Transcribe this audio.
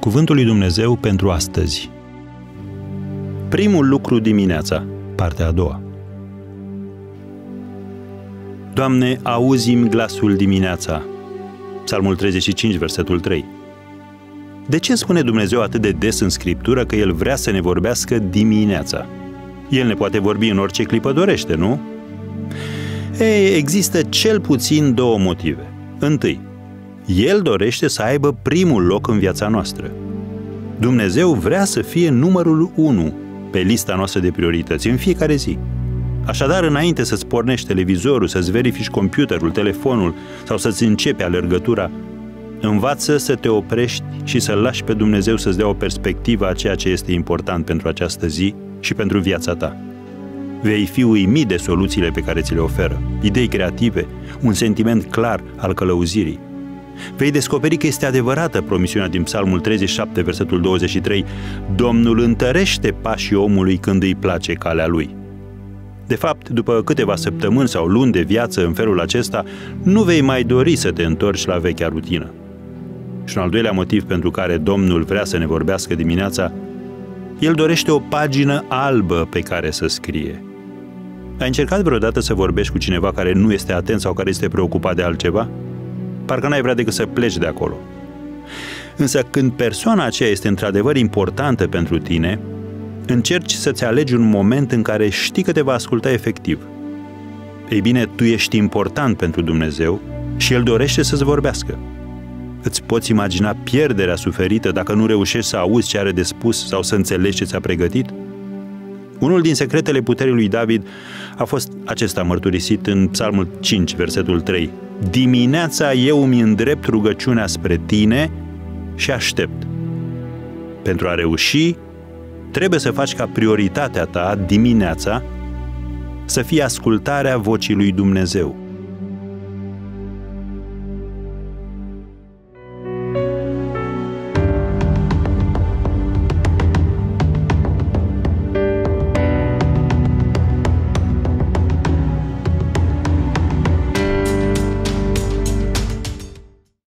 Cuvântul lui Dumnezeu pentru astăzi. Primul lucru dimineața, partea a doua. Doamne, auzim glasul dimineața. Psalmul 35, versetul 3. De ce spune Dumnezeu atât de des în Scriptură că El vrea să ne vorbească dimineața? El ne poate vorbi în orice clipă dorește, nu? Ei, există cel puțin două motive. Întâi, El dorește să aibă primul loc în viața noastră. Dumnezeu vrea să fie numărul unu pe lista noastră de priorități în fiecare zi. Așadar, înainte să-ți pornești televizorul, să-ți verifici computerul, telefonul sau să-ți începi alergătura, învață să te oprești și să lași pe Dumnezeu să-ți dea o perspectivă a ceea ce este important pentru această zi și pentru viața ta. Vei fi uimit de soluțiile pe care ți le oferă, idei creative, un sentiment clar al călăuzirii. Vei descoperi că este adevărată promisiunea din Psalmul 37, versetul 23, Domnul întărește pașii omului când îi place calea lui. De fapt, după câteva săptămâni sau luni de viață în felul acesta, nu vei mai dori să te întorci la vechea rutină. Și un al doilea motiv pentru care Domnul vrea să ne vorbească dimineața, El dorește o pagină albă pe care să scrie. Ai încercat vreodată să vorbești cu cineva care nu este atent sau care este preocupat de altceva? Parcă n-ai vrea decât să pleci de acolo. Însă când persoana aceea este într-adevăr importantă pentru tine, încerci să-ți alegi un moment în care știi că te va asculta efectiv. Ei bine, tu ești important pentru Dumnezeu și El dorește să-ți vorbească. Îți poți imagina pierderea suferită dacă nu reușești să auzi ce are de spus sau să înțelegi ce ți-a pregătit? Unul din secretele puterii lui David a fost acesta mărturisit în Psalmul 5, versetul 3. Dimineața eu îmi îndrept rugăciunea spre tine și aștept. Pentru a reuși, trebuie să faci ca prioritatea ta dimineața să fie ascultarea vocii lui Dumnezeu.